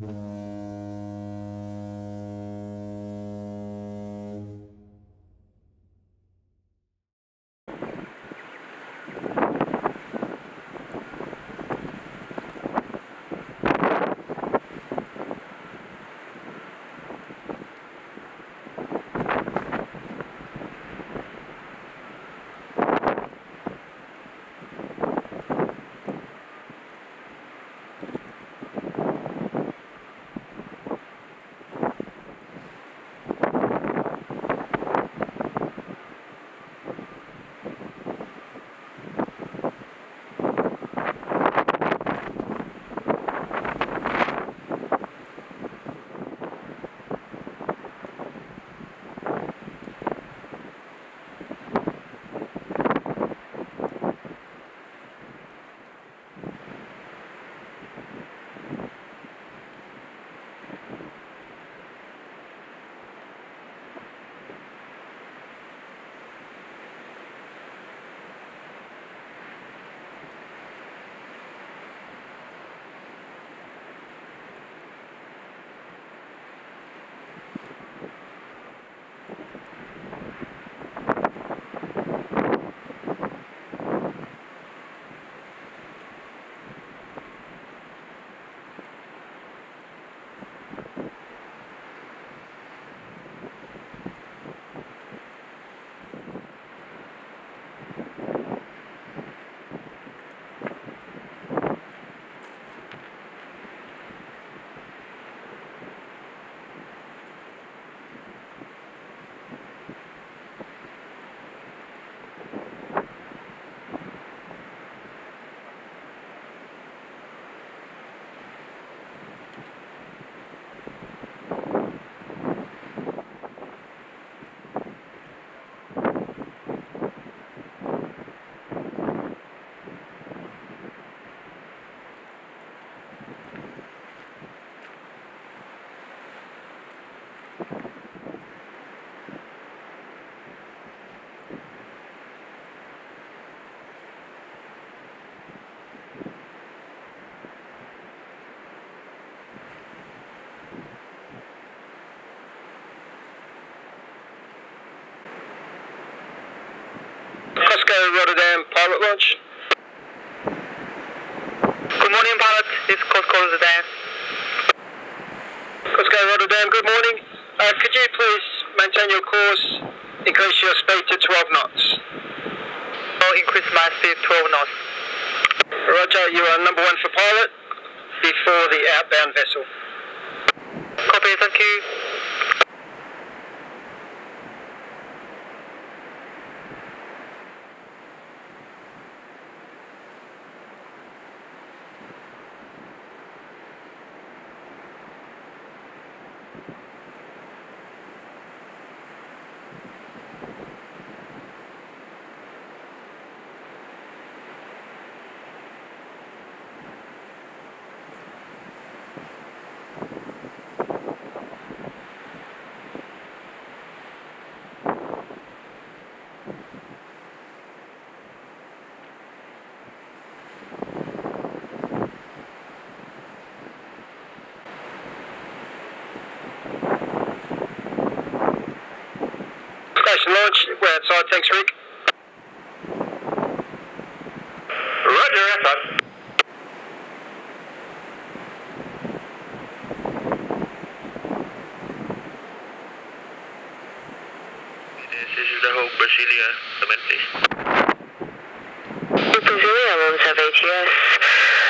Mm-hmm. COSCO Rotterdam pilot launch. Good morning, pilot. It's COSCO Rotterdam. COSCO Rotterdam, good morning. Uh, could you please maintain your course, increase your speed to 12 knots? I'll increase my speed 12 knots. Roger, you are number one for pilot before the outbound vessel. Copy, thank you. Station launch, we're outside, thanks Rick. Roger, outside. This is the Hoegh Brasilia. Come in, please. Brasilia, Alonso of ATS.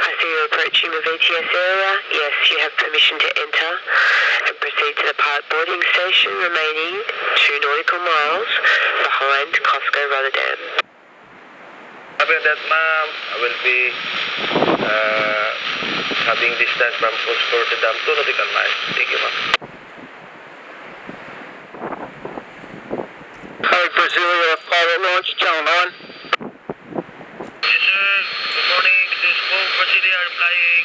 I see you approaching the VTS area. Yes, you have permission to enter and proceed to the pilot boarding station remaining two nautical miles behind COSCO Rotterdam. Copy that, ma'am. I will be uh, having distance from COSCO Rotterdam to Dam 2 nautical miles. Thank you, ma'am. Hoegh Brasilia pilot launch, channel 9. Yes, sir. Good morning. This is Hoegh Brasilia flying.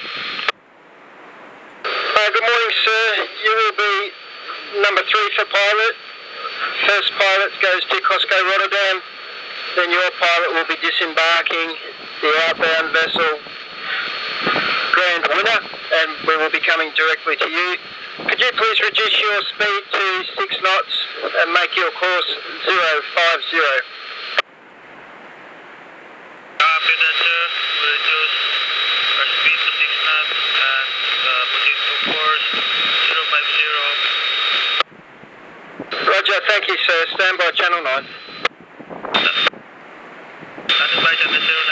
Uh, good morning, sir. You will be number three for pilot. First pilot goes to COSCO Rotterdam. Then your pilot will be disembarking the outbound vessel Grand Winner and we will be coming directly to you. Could you please reduce your speed to 6 knots and make your course 050? Copy that, sir. We reduce our speed to 6 knots and uh, proceed to course 050. Roger, thank you sir. Stand by channel 9. Standing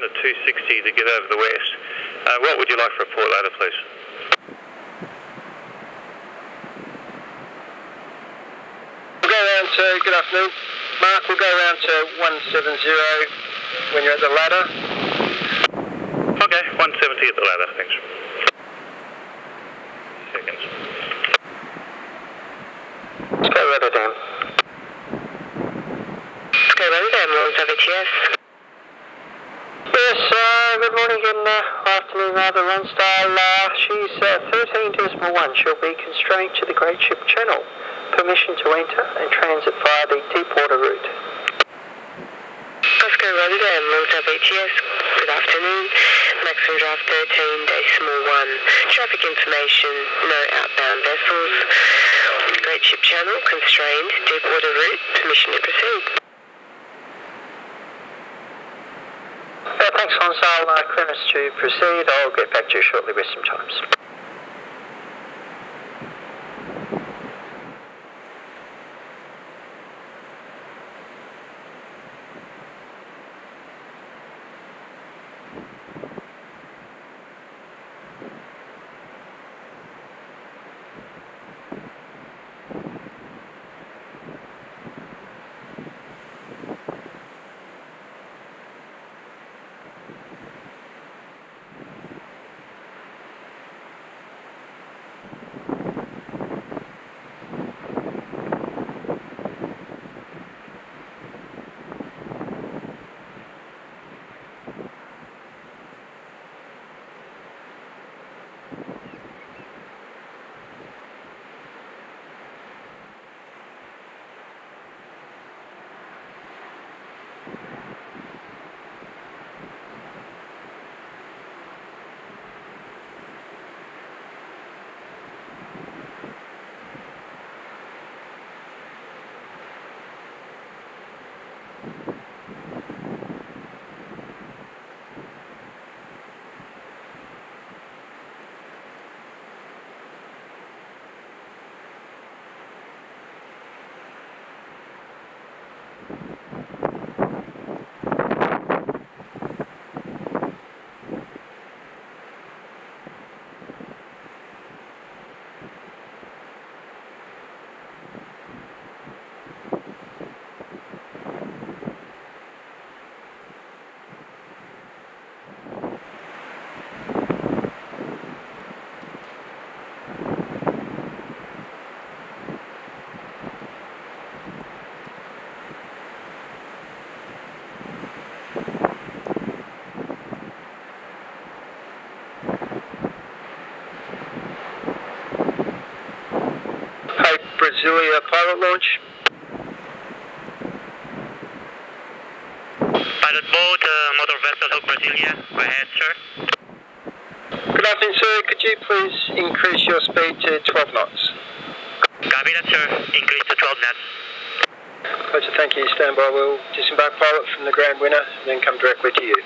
land at 260 to get over the west. Uh, what would you like for a port ladder, please? We'll go around to, good afternoon, Mark, we'll go around to 170 when you're at the ladder. Okay, 170 at the ladder, thanks. Seconds. Go Rotterdam. Go Rotterdam, Lawrence of ATS. Yes, good morning and uh, afternoon rather, Lonsdale. Uh, she's uh, 13 decimal 1. She'll be constrained to the Great Ship Channel. Permission to enter and transit via the Deepwater route. Oscar Lawrence of ATS. Good afternoon. Maximum draft 13 decimal 1. Traffic information, no outbound vessels. Great Ship Channel, constrained, Deepwater route, permission to proceed. Uh, Lonsdale. Uh, clearance to proceed. I'll get back to you shortly with some times. Brasilia pilot launch. Pilot boat, uh, motor vessel Hoegh Brasilia. Go ahead, sir. Good afternoon, sir. Could you please increase your speed to 12 knots? Copy that, sir. Increase to 12 knots. Roger, thank you. Stand by. We'll disembark pilot from the Grand Winner and then come directly to you.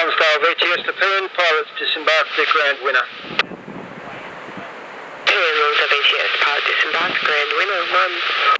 Lonsdale VTS to Perrin, pilots disembark the Grand Winner. Disembarked, Grand Winner 1.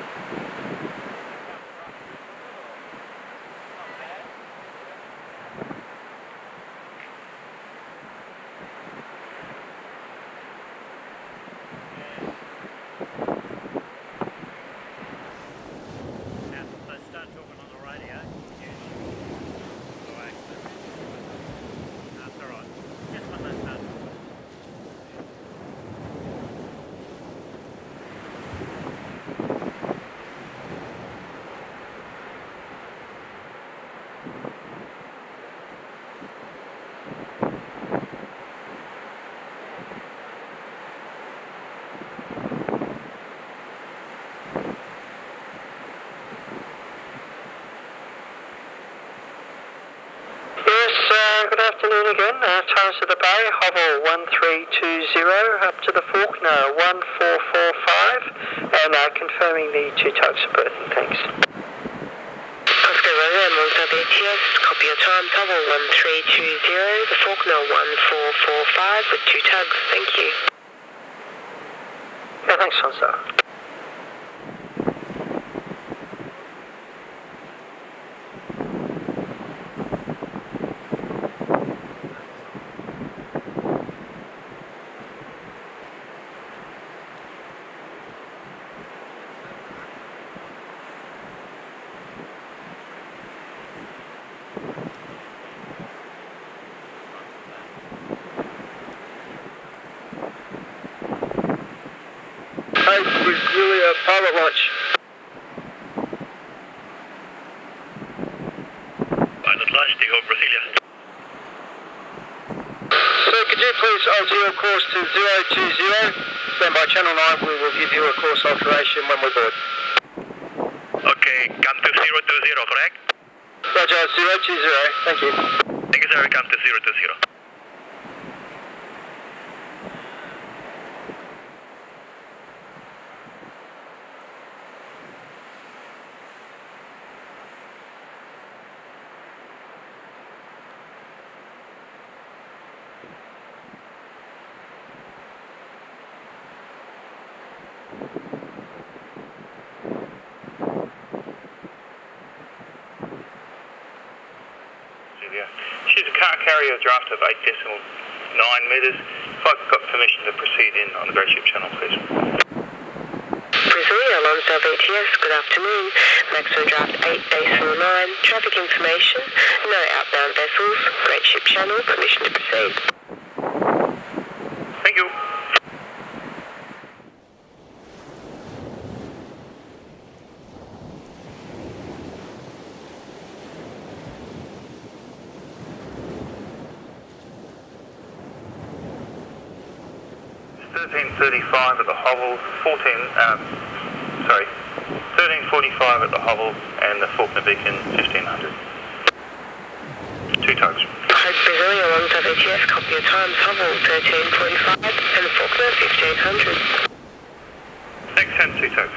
size of the bay, Hovell 1320 up to the Faulkner 1445 and uh, confirming the two tugs are berthing. Thanks. Oscar Romeo, Monza VTS, copy your time, Hovell 1320, the Faulkner 1445 with two tugs, thank you. Yeah, thanks, Lonsdale. Pilot launch. Pilot launch, Tigo Brasilia. Sir, could you please alter your course to 020? Stand by Channel 9, we will give you a course alteration when we're board. Okay, come to 020, correct? Roger, 020, thank you. Thank you, sir. Come to 020. She's a car carrier draft of 8 decimal 9 metres. If I've got permission to proceed in on the Great Ship Channel, please. Brasilia, Lonsdale VTS, good afternoon. Maximum draft 8 decimal 9, traffic information, no outbound vessels, Great Ship Channel, permission to proceed. 35 at the Hovell, 14, um, sorry, 1345 at the Hovell, and the Faulkner Beacon 1500. Two times. Head Brazilian on WTS, copy your times, Hovell 1345 and Faulkner 1500. Next hand, two times.